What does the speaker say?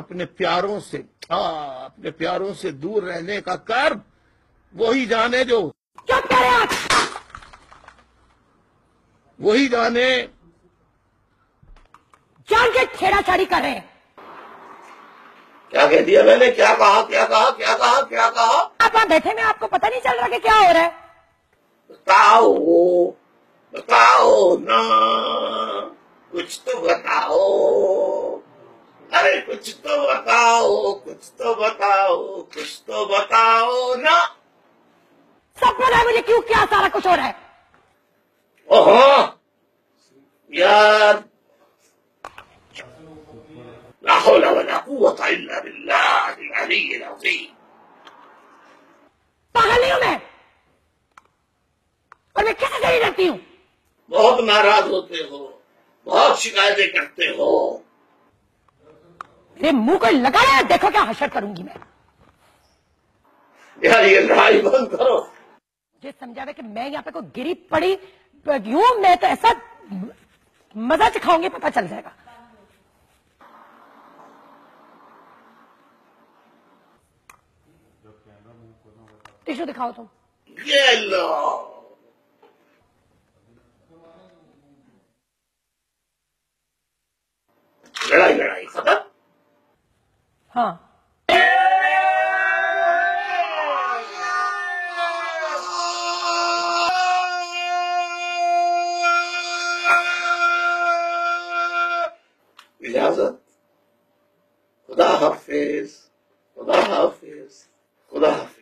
अपने प्यारों से आ, अपने प्यारों से दूर रहने का कर्म वही जाने जो वही जाने जान के छेड़ाछाड़ी कर रहे हैं। क्या कह दिया मैंने? क्या कहा? क्या कहा? क्या कहा? क्या कहा? आप वहाँ बैठे में आपको पता नहीं चल रहा कि क्या हो रहा है। बताओ बताओ ना कुछ तो बताओ। कुछ तो बताओ कुछ तो बताओ कुछ तो बताओ ना सब पता है मुझे क्यों क्या सारा कुछ हो रहा है? ओहो यार। ला हौला वला कुव्वता इल्ला बिल्लाहिल अलिय्यिल अज़ीम। पागल नहीं हूँ मैं। और मैं कैसे सही रहती हूँ? बहुत नाराज़ होते हो बहुत शिकायतें करते हो। मेरे मुँह को लगा रहा देखो क्या हशर करूँगी मैं। यार ये लड़ाई बंद करो। मुझे समझावे कि मैं यहाँ पे कोई गिरी पड़ी यूँ मैं तो ऐसा मज़ा चखाऊँगी पता चल जाएगा। टिश्यू दिखाओ तुम। ये लो। लड़ाई लड़ाई खत्म। Hã? İcazet. Kuda hafiz. Kuda hafiz. Kuda hafiz.